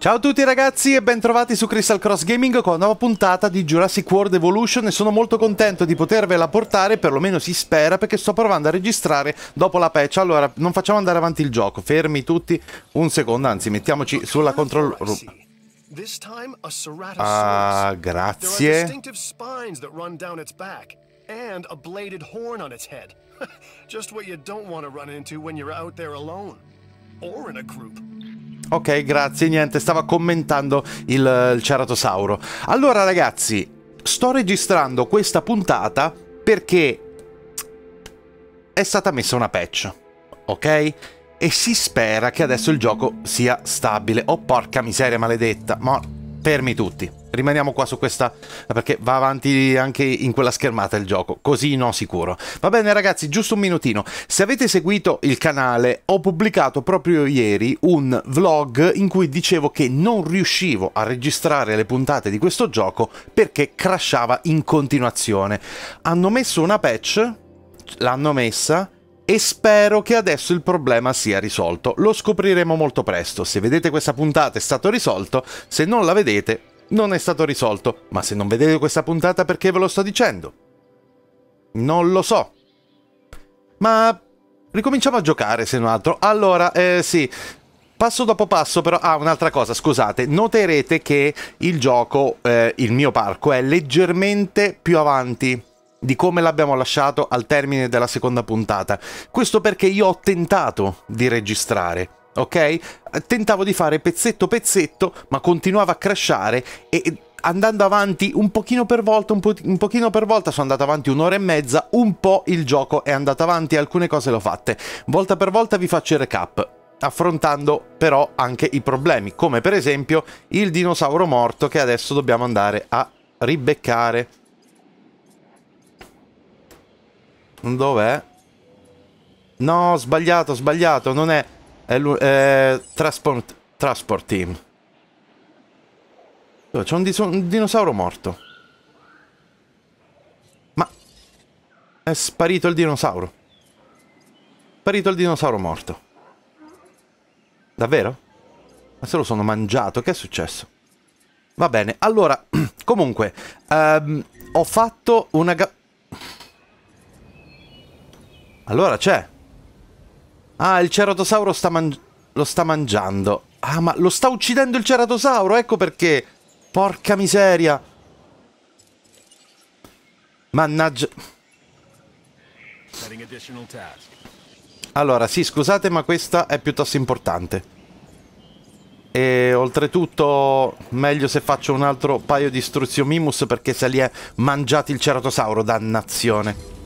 Ciao a tutti ragazzi e bentrovati su Crystal Cross Gaming con una nuova puntata di Jurassic World Evolution e sono molto contento di potervela portare, perlomeno si spera, perché sto provando a registrare dopo la patch. Allora, non facciamo andare avanti il gioco, fermi tutti un secondo, anzi mettiamoci sulla control room. Ah, grazie. And a bladed horn on its head. Just what you don't want to run into when you're out there alone. Or in a group. Ok, grazie, niente, stava commentando il, il ceratosauro. Allora ragazzi, sto registrando questa puntata perché è stata messa una patch, ok? E si spera che adesso il gioco sia stabile. Oh porca miseria maledetta, ma fermi tutti. Rimaniamo qua su questa perché va avanti anche in quella schermata il gioco così no sicuro. Va bene ragazzi giusto un minutino. Se avete seguito il canale ho pubblicato proprio ieri un vlog in cui dicevo che non riuscivo a registrare le puntate di questo gioco perché crashava in continuazione. Hanno messo una patch l'hanno messa e spero che adesso il problema sia risolto. Lo scopriremo molto presto. Se vedete questa puntata è stato risolto, se non la vedete non è stato risolto, ma se non vedete questa puntata perché ve lo sto dicendo? Non lo so. Ma ricominciamo a giocare se non altro. Allora, eh sì, Passo dopo passo, però. Ah, un'altra cosa, scusate. Noterete che il gioco, eh, il mio parco, è leggermente più avanti di come l'abbiamo lasciato al termine della seconda puntata. Questo perché io ho tentato di registrare ok? Tentavo di fare pezzetto pezzetto, ma continuava a crashare e andando avanti un pochino per volta, un, po un pochino per volta, sono andato avanti un'ora e mezza, un po' il gioco è andato avanti, alcune cose le ho fatte. Volta per volta vi faccio il recap, affrontando però anche i problemi, come per esempio il dinosauro morto che adesso dobbiamo andare a ribeccare. Dov'è? No, sbagliato, sbagliato, non è... È eh, transport, transport Team. C'è un, un dinosauro morto. Ma... È sparito il dinosauro. Sparito il dinosauro morto. Davvero? Ma se lo sono mangiato, che è successo? Va bene, allora, comunque, um, ho fatto una... Allora c'è. Ah, il ceratosauro sta lo sta mangiando. Ah, ma lo sta uccidendo il ceratosauro, ecco perché. Porca miseria. Mannaggia. Allora, sì, scusate, ma questa è piuttosto importante. E oltretutto, meglio se faccio un altro paio di istruziomimus perché se li è mangiati il ceratosauro, dannazione.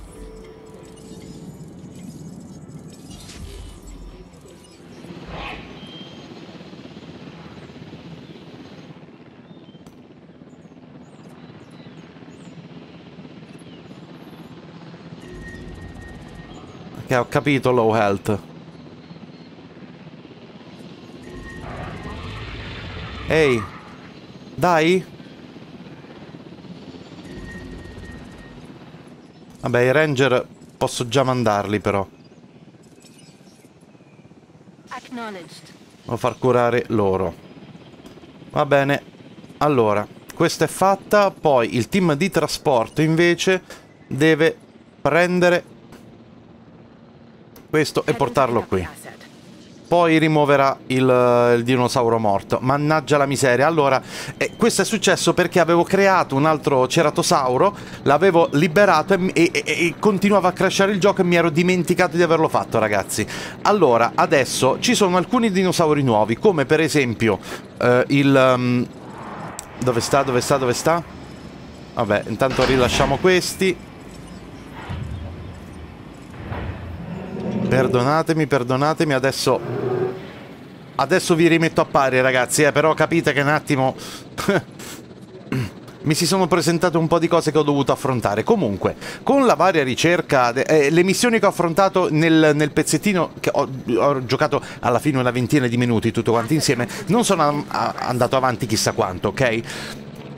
Ok, ho capito low health. Ehi. Dai. Vabbè, i ranger posso già mandarli però. Devo far curare loro. Va bene. Allora, questa è fatta. Poi il team di trasporto invece deve prendere questo e portarlo qui. Poi rimuoverà il, il dinosauro morto. Mannaggia la miseria. Allora, eh, questo è successo perché avevo creato un altro ceratosauro, l'avevo liberato e, e, e, continuava a crashare il gioco e mi ero dimenticato di averlo fatto, ragazzi. Allora, adesso ci sono alcuni dinosauri nuovi, come per esempio eh, il... Um, dove sta, dove sta, dove sta? Vabbè, intanto rilasciamo questi. Perdonatemi, perdonatemi, adesso... Adesso vi rimetto a pari, ragazzi, eh, però capite che un attimo... mi si sono presentate un po' di cose che ho dovuto affrontare. Comunque, con la varia ricerca, eh, le missioni che ho affrontato nel, nel pezzettino, che ho, ho, giocato alla fine una ventina di minuti tutto quanti insieme, non sono andato avanti chissà quanto, ok?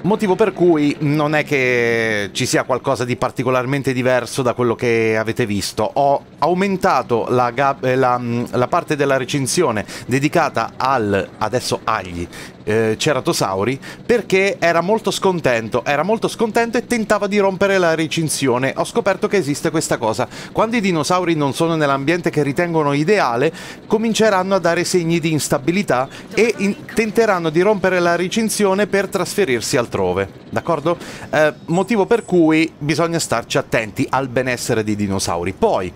Motivo per cui non è che ci sia qualcosa di particolarmente diverso da quello che avete visto. Ho aumentato la, eh, la, mm, la parte della recensione dedicata al, adesso agli eh, ceratosauri perché era molto scontento, era molto scontento e tentava di rompere la recinzione. Ho scoperto che esiste questa cosa. Quando i dinosauri non sono nell'ambiente che ritengono ideale, cominceranno a dare segni di instabilità e in tenteranno di rompere la recinzione per trasferirsi altrove. D'accordo? Eh, motivo per cui bisogna starci attenti al benessere dei dinosauri. Poi,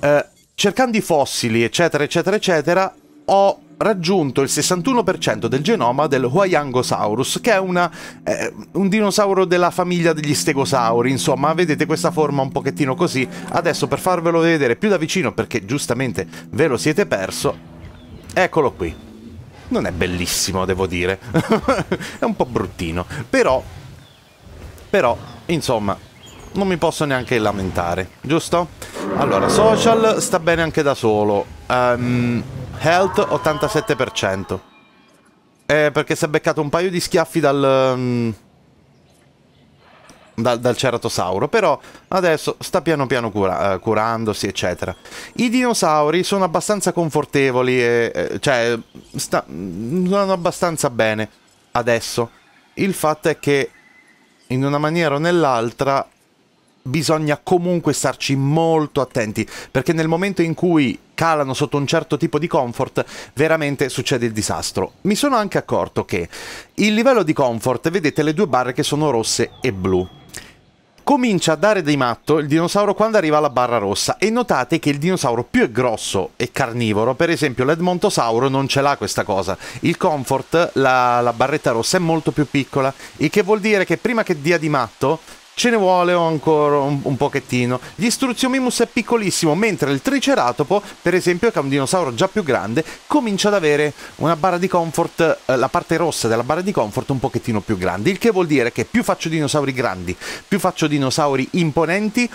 eh, cercando i fossili, eccetera, eccetera, eccetera, ho raggiunto il 61% del genoma del Huayangosaurus, che è una, eh, un dinosauro della famiglia degli stegosauri. Insomma, vedete questa forma un pochettino così. Adesso per farvelo vedere più da vicino, perché giustamente ve lo siete perso, eccolo qui. Non è bellissimo, devo dire. è un po' bruttino. Però, però, insomma, non mi posso neanche lamentare, giusto? Allora, social sta bene anche da solo. Um, Health 87%. Eh, perché si è beccato un paio di schiaffi dal... Um, dal, dal, ceratosauro, però adesso sta piano piano cura, uh, curandosi, eccetera. I dinosauri sono abbastanza confortevoli, e, eh, cioè, stanno abbastanza bene adesso. Il fatto è che in una maniera o nell'altra bisogna comunque starci molto attenti, perché nel momento in cui calano sotto un certo tipo di comfort, veramente succede il disastro. Mi sono anche accorto che il livello di comfort, vedete le due barre che sono rosse e blu, comincia a dare dei matto il dinosauro quando arriva alla barra rossa. E notate che il dinosauro più è grosso e carnivoro, per esempio l'Edmontosauro non ce l'ha questa cosa, il comfort, la, la barretta rossa è molto più piccola, il che vuol dire che prima che dia di matto ce ne vuole ancora un, un pochettino. Gli Struzziomimus è piccolissimo, mentre il Triceratopo, per esempio, che è un dinosauro già più grande, comincia ad avere una barra di comfort, eh, la parte rossa della barra di comfort un pochettino più grande, il che vuol dire che più faccio dinosauri grandi, più faccio dinosauri imponenti,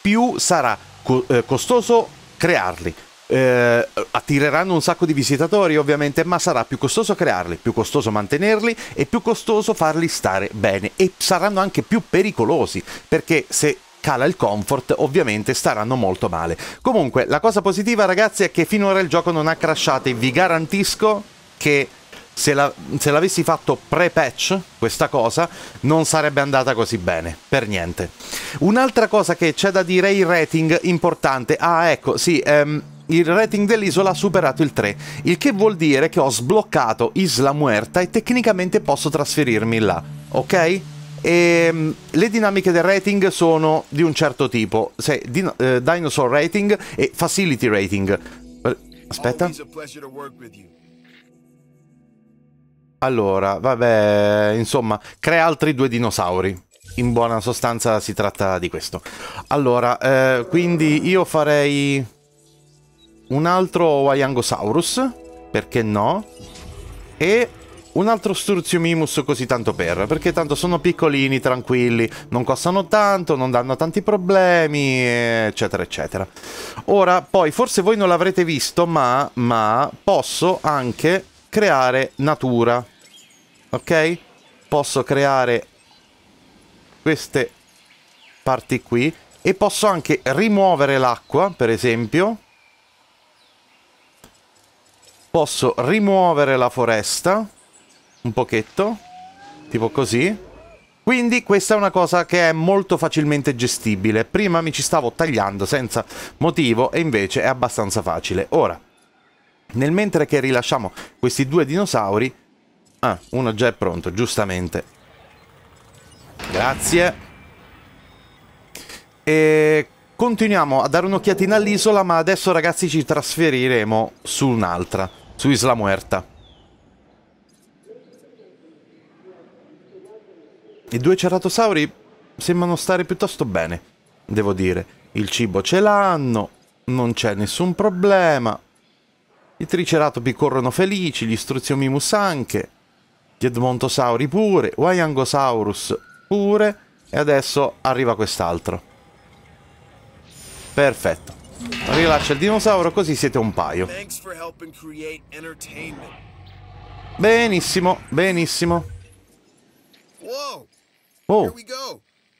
più sarà co- eh, costoso crearli eh, attireranno un sacco di visitatori ovviamente, ma sarà più costoso crearli, più costoso mantenerli e più costoso farli stare bene e saranno anche più pericolosi perché se cala il comfort, ovviamente staranno molto male. Comunque, la cosa positiva ragazzi è che finora il gioco non ha crashato e vi garantisco che se, la, se l'avessi fatto pre-patch, questa cosa, non sarebbe andata così bene, per niente. Un'altra cosa che c'è da dire, il rating importante. Ah, ecco, sì, ehm, il rating dell'isola ha superato il 3, il che vuol dire che ho sbloccato Isla Muerta e tecnicamente posso trasferirmi là, ok? E, ehm, le dinamiche del rating sono di un certo tipo, se, din eh, Dinosaur Rating e Facility Rating. Eh, aspetta. Allora, vabbè, insomma, crea altri due dinosauri. In buona sostanza si tratta di questo. Allora, eh, quindi io farei un altro Wyangosaurus, perché no? E un altro Sturziumimus così tanto per, perché tanto sono piccolini, tranquilli, non costano tanto, non danno tanti problemi, eccetera, eccetera. Ora, poi, forse voi non l'avrete visto, ma, ma posso anche creare natura, ok? Posso creare queste parti qui e posso anche rimuovere l'acqua, per esempio, posso rimuovere la foresta un pochetto, tipo così. Quindi questa è una cosa che è molto facilmente gestibile. Prima mi ci stavo tagliando senza motivo e invece è abbastanza facile. Ora, nel mentre che rilasciamo questi due dinosauri... Ah, uno già è pronto, giustamente. Grazie. E continuiamo a dare un'occhiatina all'isola, ma adesso ragazzi ci trasferiremo su un'altra su Isla Muerta. I due ceratosauri sembrano stare piuttosto bene, devo dire. Il cibo ce l'hanno, non c'è nessun problema. I triceratopi corrono felici, gli struziomimus anche, gli edmontosauri pure, Wyangosaurus pure, e adesso arriva quest'altro. Perfetto. Rilascia il dinosauro così siete un paio. Benissimo, benissimo. Oh.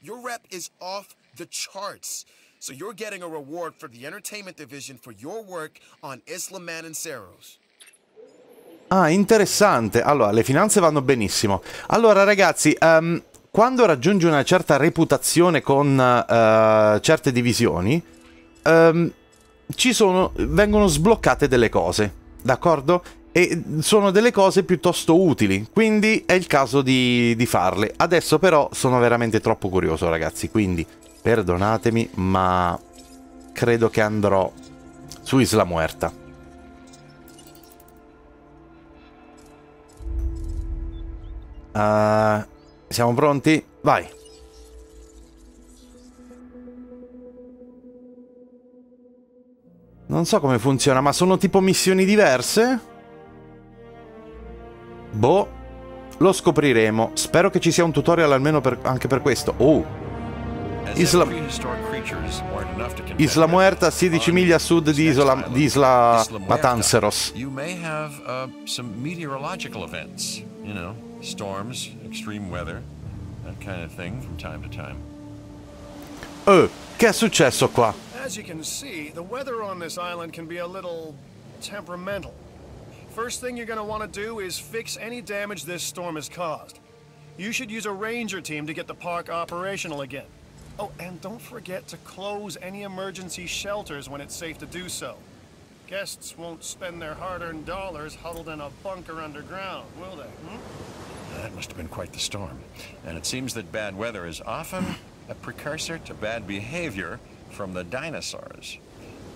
Your rep is off the charts. So you're getting a reward for the entertainment division for your work on Isla Man and Saros. Ah, interessante. Allora, le finanze vanno benissimo. Allora, ragazzi, um, quando raggiungi una certa reputazione con uh, certe divisioni, um, sono, vengono sbloccate delle cose, d'accordo? E sono delle cose piuttosto utili, quindi è il caso di, di farle. Adesso però sono veramente troppo curioso, ragazzi, quindi perdonatemi, ma credo che andrò su Isla Muerta. Uh, siamo pronti? Vai. Non so come funziona, ma sono tipo missioni diverse? Boh, lo scopriremo. Spero che ci sia un tutorial almeno per, anche per questo. Oh. Isla... Isla Muerta, 16 miglia a sud di Isla, di Isla Matanceros. You may have uh, some meteorological events, you know. storms, extreme weather, that kind of thing from time to time. Oh, che è successo qua? As you can see, the weather on this island can be a little temperamental. First thing you're going to want to do is fix any damage this storm has caused. You should use a ranger team to get the park operational again. Oh, and don't forget to close any emergency shelters when it's safe to do so. Guests won't spend their hard-earned dollars huddled in a bunker underground, will they? Hmm? That must have been quite the storm. And it seems that bad weather is often a precursor to bad behavior from the dinosaurs.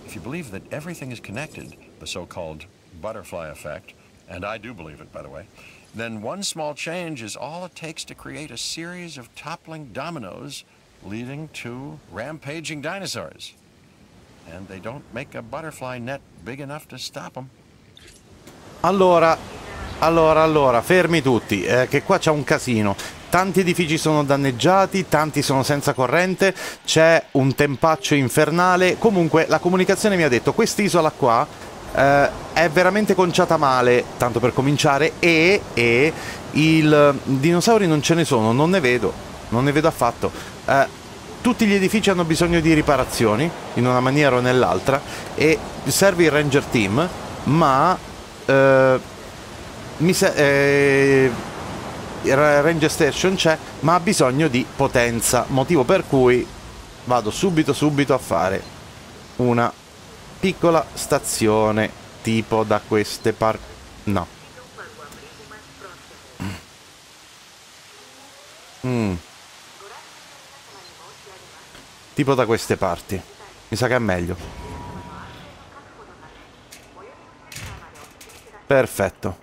If you believe that everything is connected, the so-called butterfly effect, and I do believe it, by the way, then one small change is all it takes to create a series of toppling dominoes leading to rampaging dinosaurs. And they don't make a butterfly net big enough to stop them. Allora, Allora, allora, fermi tutti, eh, che qua c'è un casino. Tanti edifici sono danneggiati, tanti sono senza corrente, c'è un tempaccio infernale. Comunque, la comunicazione mi ha detto, quest'isola qua eh, è veramente conciata male, tanto per cominciare, e, e il dinosauri non ce ne sono, non ne vedo, non ne vedo affatto. Eh, tutti gli edifici hanno bisogno di riparazioni, in una maniera o nell'altra, e serve il Ranger Team, ma... Eh, mi sa- eh, Ranger Station c'è, ma ha bisogno di potenza, motivo per cui vado subito subito a fare una piccola stazione tipo da queste parti. No. Mm. Tipo da queste parti. Mi sa che è meglio. Perfetto.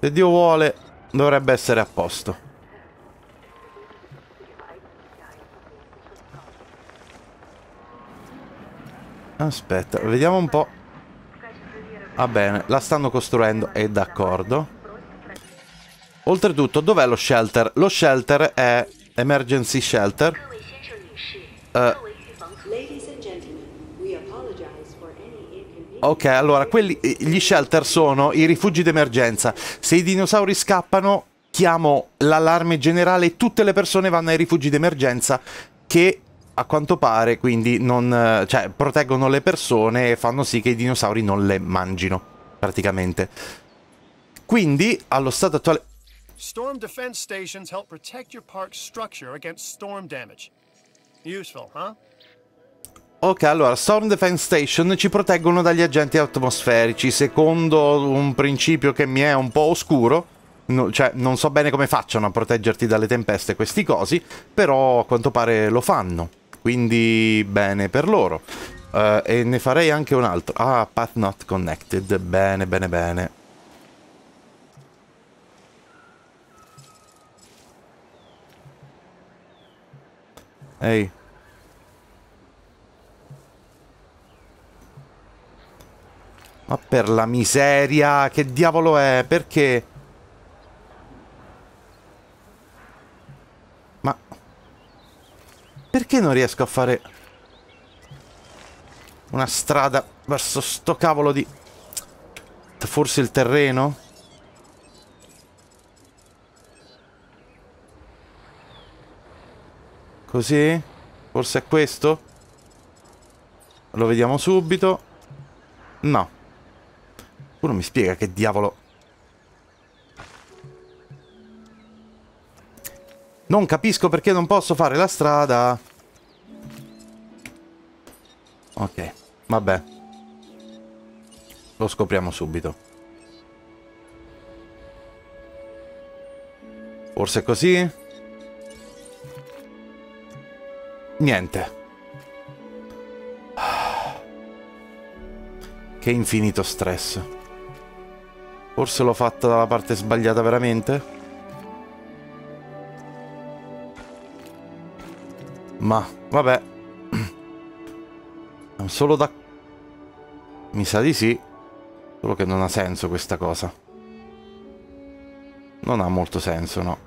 Se Dio vuole, dovrebbe essere a posto. Aspetta, vediamo un po'. Va bene, la stanno costruendo, è d'accordo. Oltretutto, dov'è lo shelter? Lo shelter è Emergency Shelter. Uh, Ok, allora, quelli, gli shelter sono i rifugi d'emergenza. Se i dinosauri scappano, chiamo l'allarme generale e tutte le persone vanno ai rifugi d'emergenza che a quanto pare quindi non, cioè, proteggono le persone e fanno sì che i dinosauri non le mangino, praticamente. Quindi, allo stato attuale... Storm defense stations help protect your park's structure against storm damage. Useful, huh? Ok, allora, Storm Defense Station ci proteggono dagli agenti atmosferici, secondo un principio che mi è un po' oscuro. No, cioè, non so bene come facciano a proteggerti dalle tempeste questi cosi, però a quanto pare lo fanno. Quindi, bene per loro. Uh, e ne farei anche un altro. Ah, Path Not Connected. Bene, bene, bene. Ehi. Ma per la miseria, che diavolo è? Perché? Ma... Perché non riesco a fare... Una strada verso sto cavolo di... Forse il terreno? Così? Forse è questo? Lo vediamo subito. No. Uno mi spiega che diavolo... Non capisco perché non posso fare la strada. Ok, vabbè. Lo scopriamo subito. Forse così? Niente. Che infinito stress. Forse l'ho fatta dalla parte sbagliata veramente? Ma, vabbè. Solo da... Mi sa di sì. Solo che non ha senso questa cosa. Non ha molto senso, no.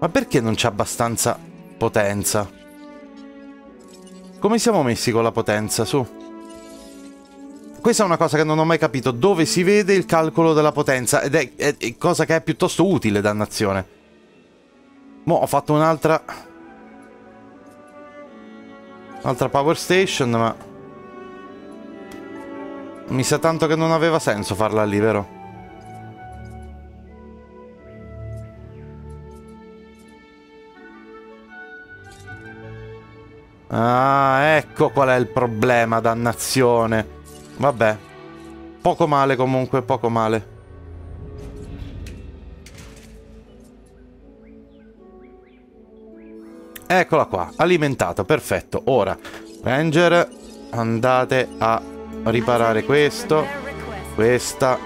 Ma perché non c'è abbastanza potenza? Come siamo messi con la potenza, su? Questa è una cosa che non ho mai capito. Dove si vede il calcolo della potenza? Ed è, è, è cosa che è piuttosto utile, dannazione. Mo' ho fatto un'altra... Un'altra power station, ma... Mi sa tanto che non aveva senso farla lì, vero? Ah, ecco qual è il problema, dannazione. Vabbè. Poco male comunque, poco male. Eccola qua, alimentato, perfetto. Ora, Ranger, andate a riparare questo, questa.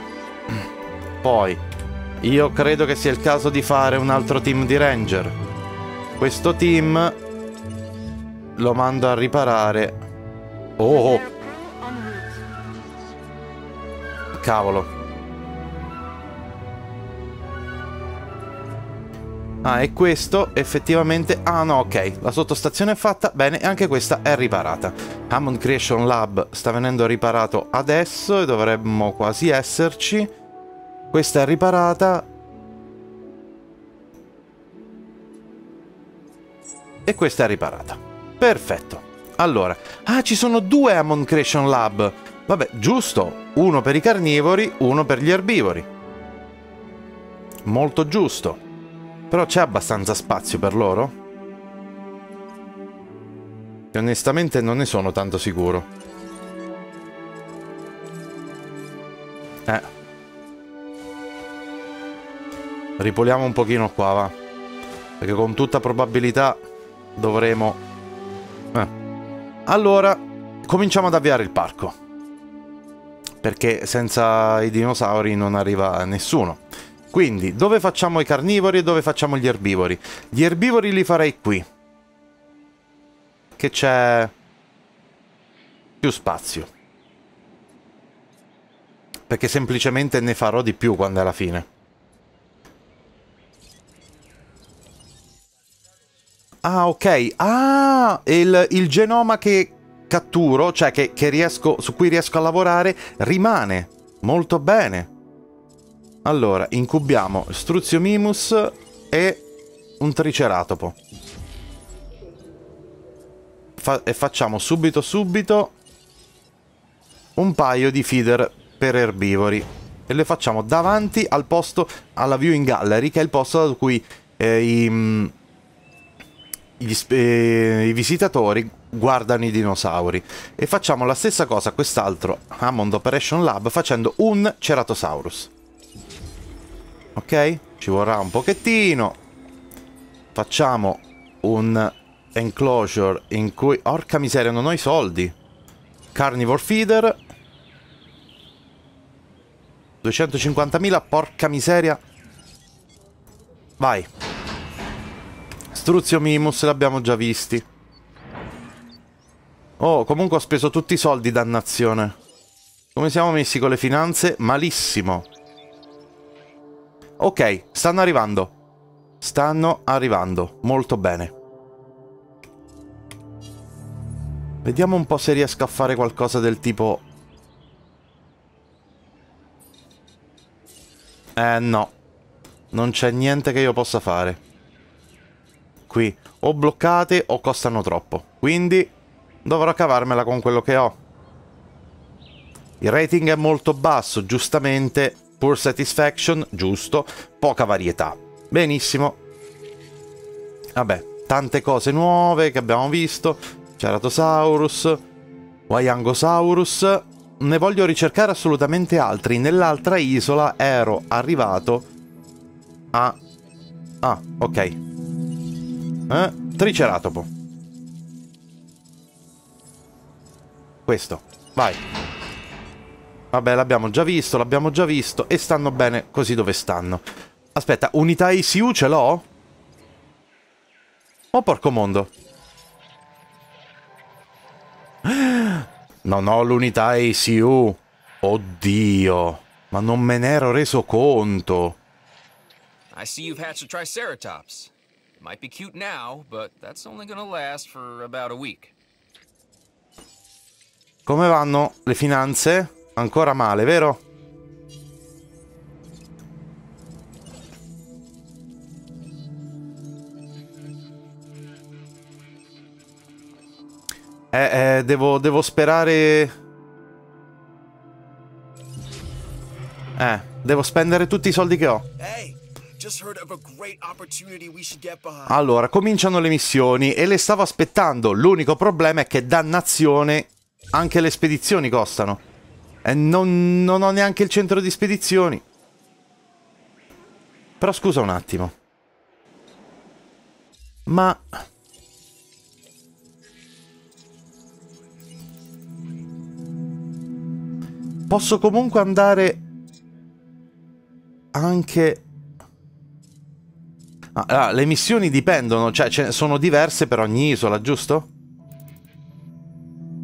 Poi, io credo che sia il caso di fare un altro team di Ranger. Questo team lo mando a riparare. Oh! Cavolo. Ah, e questo effettivamente... Ah no, ok, la sottostazione è fatta, bene, e anche questa è riparata. Hammond Creation Lab sta venendo riparato adesso e dovremmo quasi esserci. Questa è riparata. E questa è riparata. Perfetto. Allora, ah, ci sono due Hammond Creation Lab. Vabbè, giusto. Uno per i carnivori, uno per gli erbivori. Molto giusto. Però c'è abbastanza spazio per loro? E onestamente non ne sono tanto sicuro. Eh. Ripoliamo un pochino qua, va. Perché con tutta probabilità dovremo... Eh. Allora, cominciamo ad avviare il parco. Perché senza i dinosauri non arriva nessuno. Quindi, dove facciamo i carnivori e dove facciamo gli erbivori? Gli erbivori li farei qui. Che c'è più spazio. Perché semplicemente ne farò di più quando è la fine. Ah, ok. Ah, il, il genoma che catturo, cioè che, che riesco, su cui riesco a lavorare, rimane. Molto bene. Allora, incubiamo Struziomimus e un Triceratopo. Fa e facciamo subito subito un paio di feeder per erbivori. E le facciamo davanti al posto, alla viewing gallery, che è il posto da cui eh, i, mm, gli, eh, i visitatori guardano i dinosauri. E facciamo la stessa cosa quest'altro Hammond Operation Lab facendo un Ceratosaurus. Ok? Ci vorrà un pochettino. Facciamo un enclosure in cui... Orca miseria, non ho i soldi. Carnivore feeder. 250.000, porca miseria. Vai. Struzio Mimus l'abbiamo già visti. Oh, comunque ho speso tutti i soldi, dannazione. Come siamo messi con le finanze? Malissimo. Ok, stanno arrivando. Stanno arrivando. Molto bene. Vediamo un po' se riesco a fare qualcosa del tipo... Eh no. Non c'è niente che io possa fare. qui. O bloccate o costano troppo. Quindi dovrò cavarmela con quello che ho. Il rating è molto basso, giustamente. Poor satisfaction, giusto. Poca varietà. Benissimo. Vabbè, tante cose nuove che abbiamo visto. Ceratosaurus, Wyangosaurus. Ne voglio ricercare assolutamente altri. Nell'altra isola ero arrivato a... Ah, ok. Eh? Triceratopo. Questo. Vai. Vabbè, l'abbiamo già visto, l'abbiamo già visto. E stanno bene così dove stanno. Aspetta, unità ICU ce l'ho? Oh, porco mondo. Non ho l'unità ICU. Oddio. Ma non me ne ero reso conto. I see you've hatched a Triceratops. It might be cute now, but that's only gonna last for about a week. Come vanno le finanze? Ancora male, vero? Eh, eh, devo, devo sperare... Eh, devo spendere tutti i soldi che ho. Allora, cominciano le missioni e le stavo aspettando. L'unico problema è che, dannazione, anche le spedizioni costano. E non, non ho neanche il centro di spedizioni. Però scusa un attimo. Ma... Posso comunque andare anche... Ah, le missioni dipendono, cioè sono diverse per ogni isola, giusto?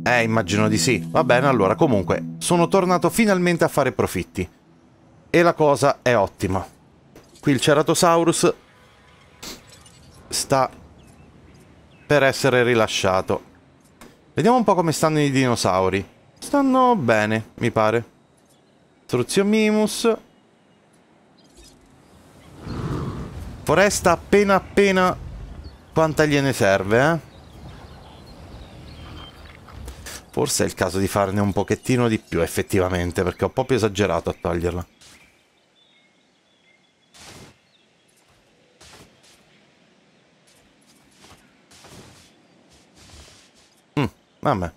Eh, immagino di sì. Va bene, allora, comunque, sono tornato finalmente a fare profitti. E la cosa è ottima. Qui il Ceratosaurus sta per essere rilasciato. Vediamo un po' come stanno i dinosauri. Stanno bene, mi pare. Struziomimus. Foresta appena appena quanta gliene serve, eh? Forse è il caso di farne un pochettino di più, effettivamente, perché ho proprio esagerato a toglierla. Mm, vabbè.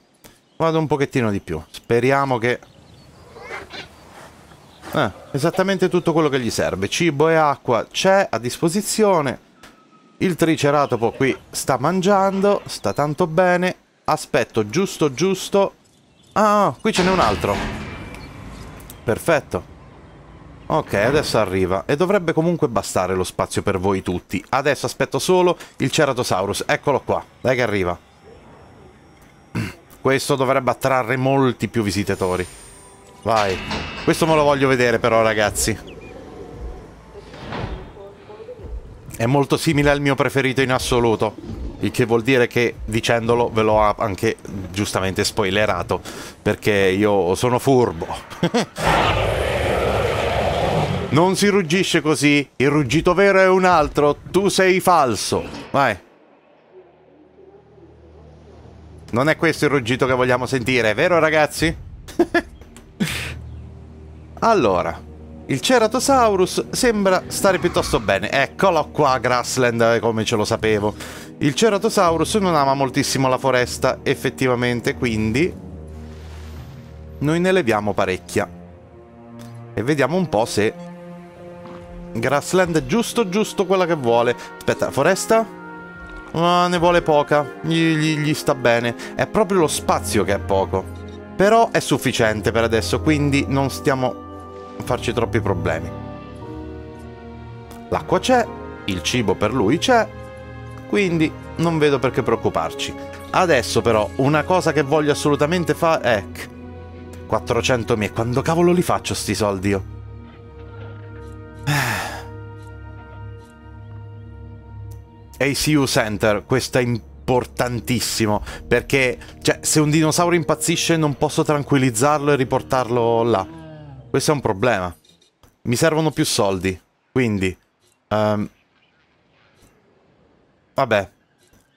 Vado un pochettino di più. Speriamo che... Eh, esattamente tutto quello che gli serve. Cibo e acqua c'è a disposizione. Il triceratopo qui sta mangiando, sta tanto bene. Aspetto giusto giusto. Ah, qui ce n'è un altro. Perfetto. Ok, adesso arriva. E dovrebbe comunque bastare lo spazio per voi tutti. Adesso aspetto solo il Ceratosaurus. Eccolo qua. Dai che arriva. Questo dovrebbe attrarre molti più visitatori. Vai. Questo me lo voglio vedere però, ragazzi. È molto simile al mio preferito in assoluto. Il che vuol dire che, dicendolo, ve l'ho anche giustamente spoilerato. Perché io sono furbo. non si ruggisce così. Il ruggito vero è un altro. Tu sei falso. Vai. Non è questo il ruggito che vogliamo sentire, vero ragazzi? allora, il Ceratosaurus sembra stare piuttosto bene. Eccolo qua, Grassland, eh, come ce lo sapevo. Il Ceratosaurus non ama moltissimo la foresta, effettivamente, quindi... Noi ne leviamo parecchia. E vediamo un po' se... Grassland è giusto giusto quella che vuole. Aspetta, foresta? Ma ne vuole poca, gli, gli, gli sta bene. È proprio lo spazio che è poco. Però è sufficiente per adesso, quindi non stiamo farci troppi problemi. L'acqua c'è, il cibo per lui c'è, quindi non vedo perché preoccuparci. Adesso però, una cosa che voglio assolutamente fare è... 400.000, quando cavolo li faccio sti soldi io? ACU Center, questo è importantissimo, perché cioè, se un dinosauro impazzisce non posso tranquillizzarlo e riportarlo là. Questo è un problema. Mi servono più soldi, quindi... Um... vabbè,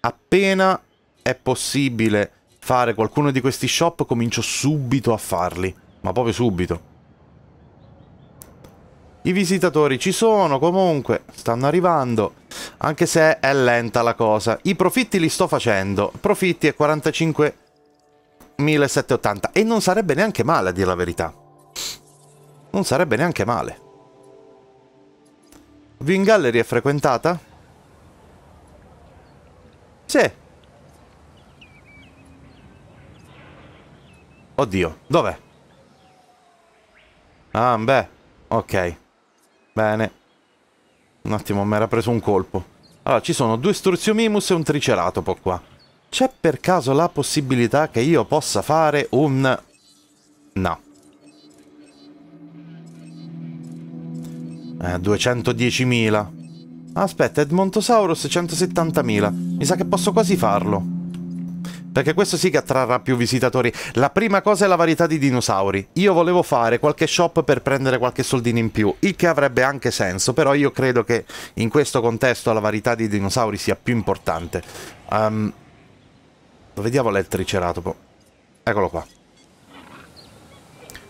appena è possibile fare qualcuno di questi shop, comincio subito a farli. Ma proprio subito. I visitatori ci sono comunque, stanno arrivando, anche se è lenta la cosa. I profitti li sto facendo, profitti è 45.780 e non sarebbe neanche male a dire la verità. Non sarebbe neanche male. Viewing Gallery è frequentata? Sì. Oddio, dov'è? Ah, beh, ok. Bene. Un attimo, mi era preso un colpo. Allora, ci sono due Struziomimus e un Triceratopo qua. C'è per caso la possibilità che io possa fare un... No. Eh, 210.000. Aspetta, Edmontosaurus 170.000. Mi sa che posso quasi farlo. Perché questo sì che attrarrà più visitatori. La prima cosa è la varietà di dinosauri. Io volevo fare qualche shop per prendere qualche soldino in più, il che avrebbe anche senso, però io credo che in questo contesto la varietà di dinosauri sia più importante. Um, dove diavolo è il triceratopo? Eccolo qua.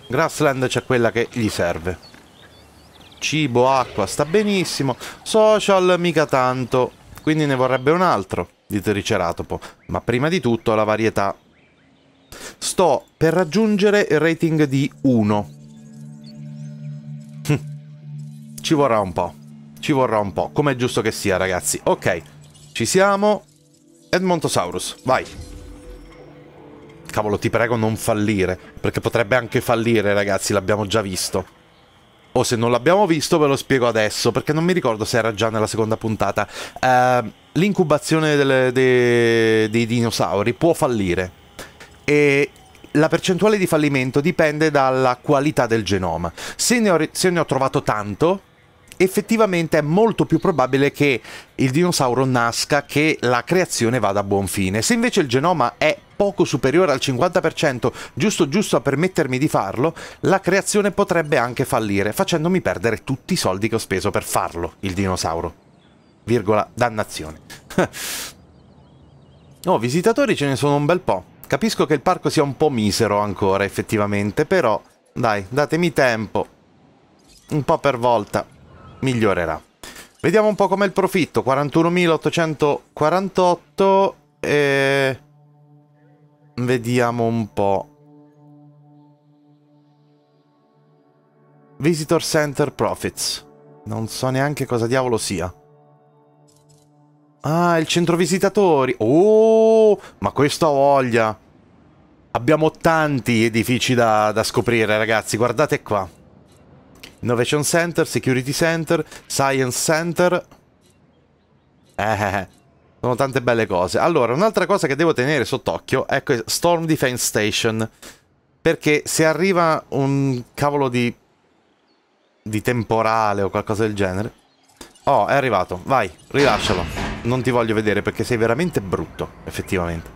Grassland c'è quella che gli serve. Cibo, acqua, sta benissimo. Social mica tanto, quindi ne vorrebbe un altro di Triceratopo, ma prima di tutto la varietà. Sto per raggiungere il rating di 1. Hm. Ci vorrà un po'. Ci vorrà un po', come è giusto che sia, ragazzi. Ok, ci siamo. Edmontosaurus, vai. Cavolo, ti prego non fallire, perché potrebbe anche fallire, ragazzi, l'abbiamo già visto. O se non l'abbiamo visto ve lo spiego adesso, perché non mi ricordo se era già nella seconda puntata. Uh, l'incubazione delle, de, dei dinosauri può fallire. E la percentuale di fallimento dipende dalla qualità del genoma. Se ne ho, se ne ho trovato tanto, effettivamente è molto più probabile che il dinosauro nasca che la creazione vada a buon fine. Se invece il genoma è poco superiore al 50%, giusto giusto a permettermi di farlo, la creazione potrebbe anche fallire, facendomi perdere tutti i soldi che ho speso per farlo, il dinosauro. Virgola, dannazione. oh, visitatori ce ne sono un bel po'. Capisco che il parco sia un po' misero ancora, effettivamente, però, dai, datemi tempo. Un po' per volta migliorerà. Vediamo un po' com'è il profitto, 41.848 e... Vediamo un po'. Visitor Center Profits. Non so neanche cosa diavolo sia. Ah, il centro visitatori. Oh, ma questo ha voglia. Abbiamo tanti edifici da, da scoprire, ragazzi. Guardate qua. Innovation Center, Security Center, Science Center. Eh, sono tante belle cose. Allora, un'altra cosa che devo tenere sott'occhio è Storm Defense Station. Perché se arriva un cavolo di... di temporale o qualcosa del genere... Oh, è arrivato. Vai, rilascialo non ti voglio vedere perché sei veramente brutto, effettivamente.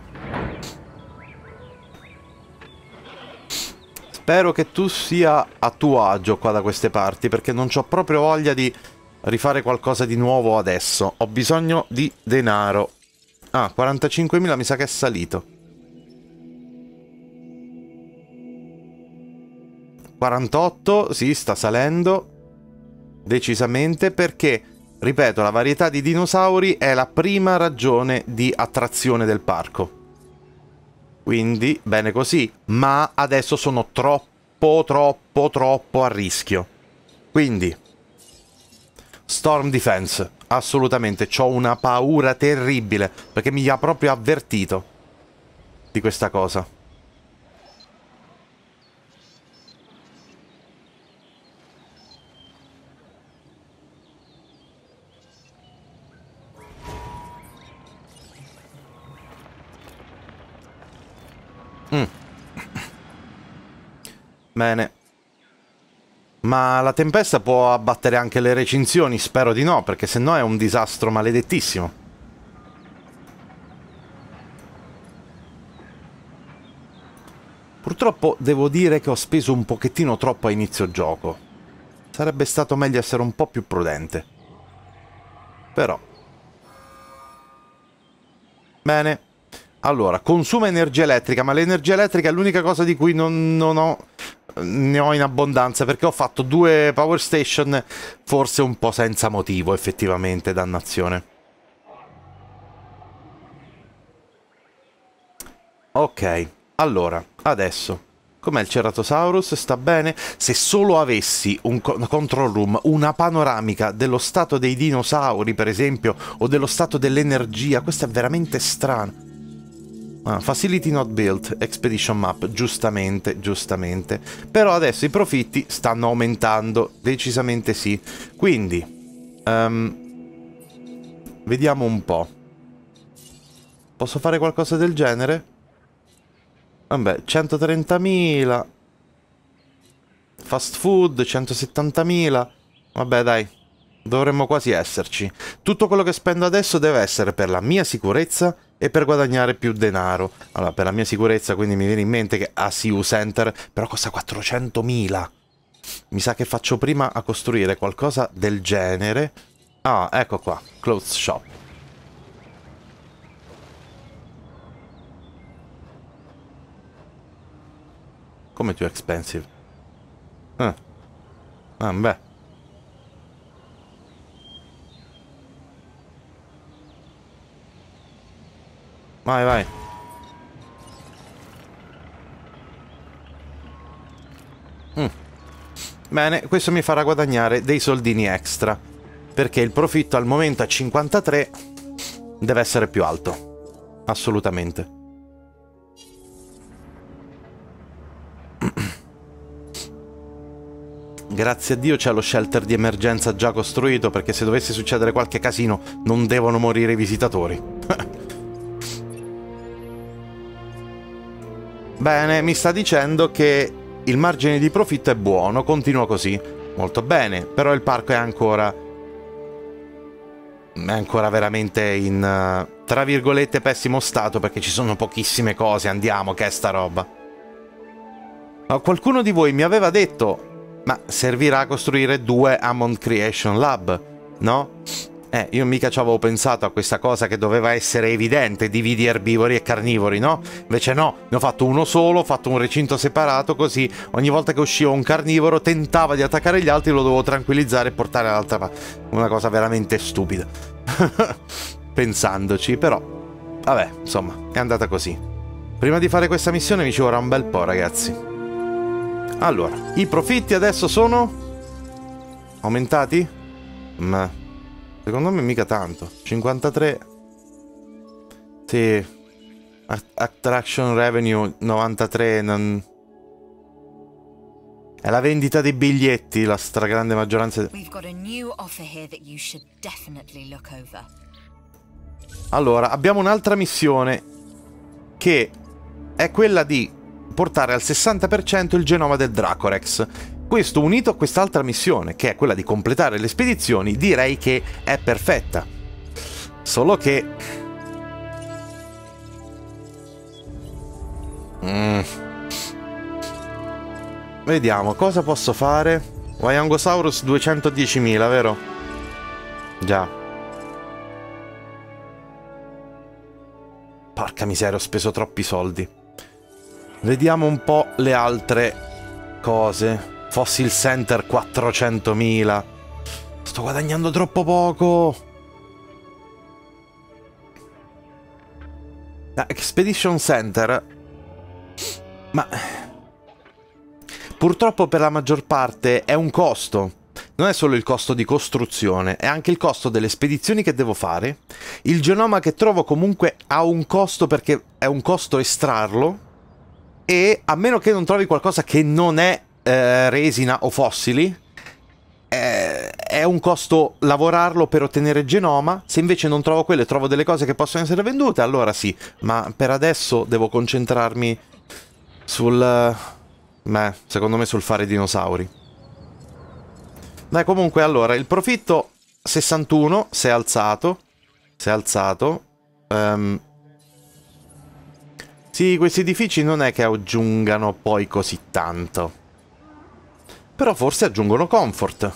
Spero che tu sia a tuo agio qua da queste parti perché non ho proprio voglia di rifare qualcosa di nuovo adesso. Ho bisogno di denaro. Ah, 45.000 mi sa che è salito. 48, sì, sta salendo. Decisamente perché Ripeto, la varietà di dinosauri è la prima ragione di attrazione del parco. Quindi, bene così. Ma adesso sono troppo, troppo, troppo a rischio. Quindi, Storm Defense, assolutamente. Ho una paura terribile, perché mi ha proprio avvertito di questa cosa. Bene. Ma la tempesta può abbattere anche le recinzioni? Spero di no, perché se no è un disastro maledettissimo. Purtroppo devo dire che ho speso un pochettino troppo a inizio gioco. Sarebbe stato meglio essere un po' più prudente. Però... Bene. Allora, consuma energia elettrica, ma l'energia elettrica è l'unica cosa di cui non, non ho ne ho in abbondanza perché ho fatto due power station forse un po' senza motivo effettivamente dannazione ok allora adesso Com'è il Ceratosaurus? Sta bene? Se solo avessi un control room, una panoramica dello stato dei dinosauri, per esempio, o dello stato dell'energia, questo è veramente strano. Ah, facility not built, expedition map, giustamente, giustamente. Però adesso i profitti stanno aumentando, decisamente sì. Quindi, um, vediamo un po'. Posso fare qualcosa del genere? Vabbè, 130.000. Fast food, 170.000. Vabbè, dai. Dovremmo quasi esserci. Tutto quello che spendo adesso deve essere per la mia sicurezza e per guadagnare più denaro. Allora, per la mia sicurezza, quindi mi viene in mente che ACU Center però costa 400.000. Mi sa che faccio prima a costruire qualcosa del genere. Ah, ecco qua. Clothes Shop. Come too expensive? Ah. Ah, beh. Vai, vai. Mm. Bene, questo mi farà guadagnare dei soldini extra. Perché il profitto al momento è 53 deve essere più alto. Assolutamente. Grazie a Dio c'è lo shelter di emergenza già costruito perché se dovesse succedere qualche casino non devono morire i visitatori. bene, mi sta dicendo che il margine di profitto è buono, continua così. Molto bene, però il parco è ancora... è ancora veramente in... tra virgolette pessimo stato perché ci sono pochissime cose, andiamo, che è sta roba. Ma qualcuno di voi mi aveva detto ma servirà a costruire due Hammond Creation Lab, no? Eh, io mica ci avevo pensato a questa cosa che doveva essere evidente, dividi erbivori e carnivori, no? Invece no, ne ho fatto uno solo, ho fatto un recinto separato, così ogni volta che usciva un carnivoro tentava di attaccare gli altri, lo dovevo tranquillizzare e portare all'altra parte. Una cosa veramente stupida. Pensandoci, però, vabbè, insomma, è andata così. Prima di fare questa missione mi ci vorrà un bel po', ragazzi. Allora, i profitti adesso sono aumentati? Ma secondo me mica tanto. 53. Sì. Attraction revenue 93 non... È la vendita dei biglietti, la stragrande maggioranza. Allora, abbiamo un'altra missione che è quella di portare al 60% il genoma del Dracorex. Questo unito a quest'altra missione, che è quella di completare le spedizioni, direi che è perfetta. Solo che... Mm. Vediamo, cosa posso fare? Wyangosaurus 210.000, vero? Già. Porca miseria, ho speso troppi soldi. Vediamo un po' le altre cose. Fossil Center 400.000. Sto guadagnando troppo poco. Ah, Expedition Center. Ma... Purtroppo per la maggior parte è un costo. Non è solo il costo di costruzione, è anche il costo delle spedizioni che devo fare. Il genoma che trovo comunque ha un costo perché è un costo estrarlo e a meno che non trovi qualcosa che non è eh, resina o fossili, eh, è un costo lavorarlo per ottenere genoma. Se invece non trovo quello e trovo delle cose che possono essere vendute, allora sì. Ma per adesso devo concentrarmi sul... Beh, secondo me sul fare dinosauri. Dai, comunque, allora, il profitto 61 si è alzato. Si è alzato. Um, sì, questi edifici non è che aggiungano poi così tanto. Però forse aggiungono comfort.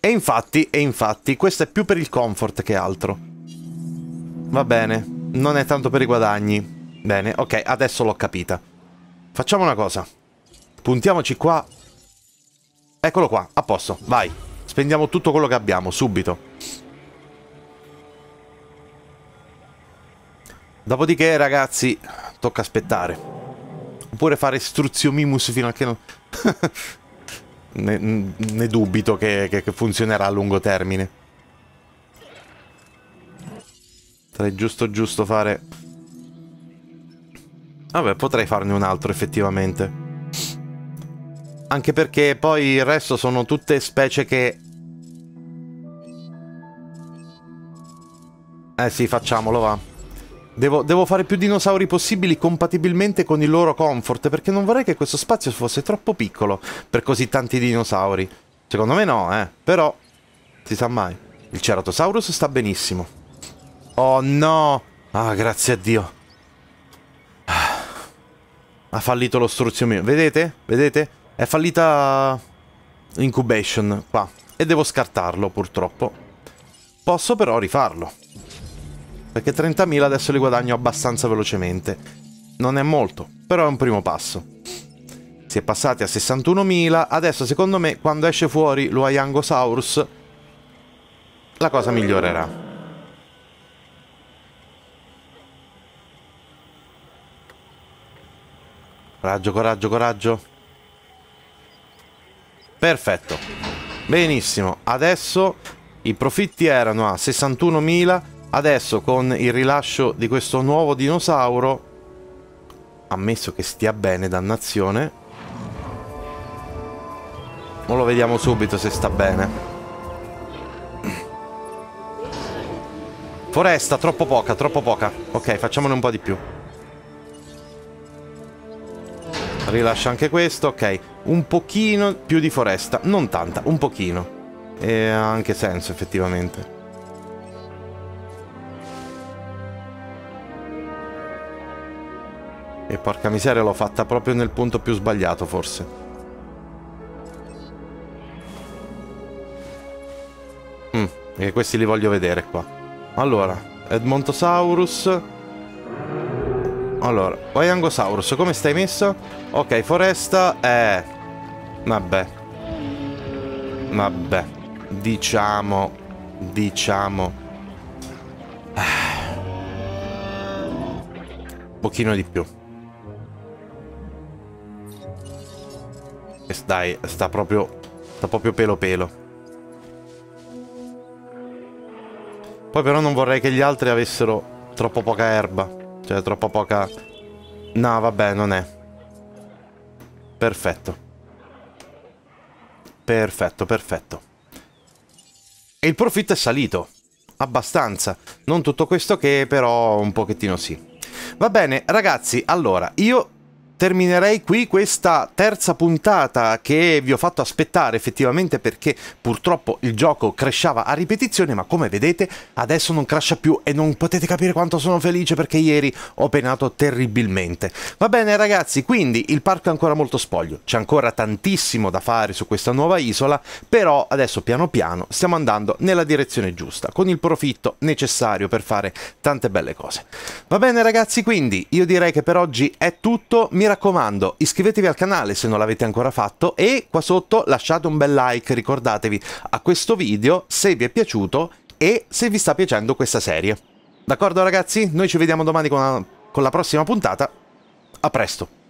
E infatti, e infatti, questo è più per il comfort che altro. Va bene. non è tanto per i guadagni. Bene, ok, adesso l'ho capita. Facciamo una cosa. Puntiamoci qua. Eccolo qua, a posto, vai. Spendiamo tutto quello che abbiamo, subito. Dopodiché, ragazzi, tocca aspettare. Oppure fare struziomimus fino a che non... ne, ne, dubito che, che, che funzionerà a lungo termine. Sarei giusto giusto fare... Vabbè, potrei farne un altro effettivamente. Anche perché poi il resto sono tutte specie che... Eh sì, facciamolo, va. Devo, devo, fare più dinosauri possibili compatibilmente con il loro comfort, perché non vorrei che questo spazio fosse troppo piccolo per così tanti dinosauri. Secondo me no, eh. Però, si sa mai. Il Ceratosaurus sta benissimo. Oh no! Ah, grazie a Dio. Ha fallito lo struzio mio. Vedete? Vedete? È fallita incubation qua. E devo scartarlo, purtroppo. Posso però rifarlo. Perché 30.000 adesso li guadagno abbastanza velocemente. Non è molto, però è un primo passo. Si è passati a 61.000, adesso secondo me quando esce fuori l'Uayangosaurus la cosa migliorerà. Coraggio, coraggio, coraggio. Perfetto. Benissimo. Adesso i profitti erano a 61.000 Adesso con il rilascio di questo nuovo dinosauro, ammesso che stia bene, dannazione, non lo vediamo subito se sta bene. Foresta, troppo poca, troppo poca. Ok, facciamone un po' di più. Rilascia anche questo, ok. Un pochino più di foresta, non tanta, un pochino. E ha anche senso effettivamente. E porca miseria l'ho fatta proprio nel punto più sbagliato forse. Mm, e questi li voglio vedere qua. Allora, Edmontosaurus. Allora, Oyangosaurus, come stai messo? Ok, foresta è... Vabbè. Vabbè. Diciamo... Diciamo... Un pochino di più. Dai, sta proprio... Sta proprio pelo pelo. Poi però non vorrei che gli altri avessero troppo poca erba. Cioè, troppo poca... No, vabbè, non è. Perfetto. Perfetto, perfetto. E il profitto è salito. Abbastanza. Non tutto questo che, però un pochettino sì. Va bene, ragazzi, allora, io terminerei qui questa terza puntata che vi ho fatto aspettare effettivamente perché purtroppo il gioco crashava a ripetizione ma come vedete adesso non crasha più e non potete capire quanto sono felice perché ieri ho penato terribilmente. Va bene ragazzi quindi il parco è ancora molto spoglio, c'è ancora tantissimo da fare su questa nuova isola però adesso piano piano stiamo andando nella direzione giusta con il profitto necessario per fare tante belle cose. Va bene ragazzi quindi io direi che per oggi è tutto, raccomando, iscrivetevi al canale se non l'avete ancora fatto e qua sotto lasciate un bel like, ricordatevi, a questo video se vi è piaciuto e se vi sta piacendo questa serie. D'accordo ragazzi? Noi ci vediamo domani con la, con la prossima puntata. A presto!